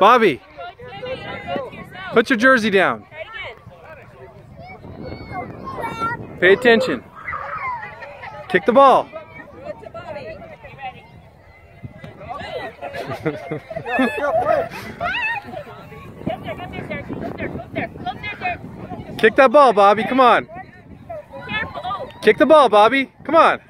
Bobby, put your jersey down. Pay attention. Kick the ball. Kick that ball, Bobby. Come on. Kick the ball, Bobby. Come on.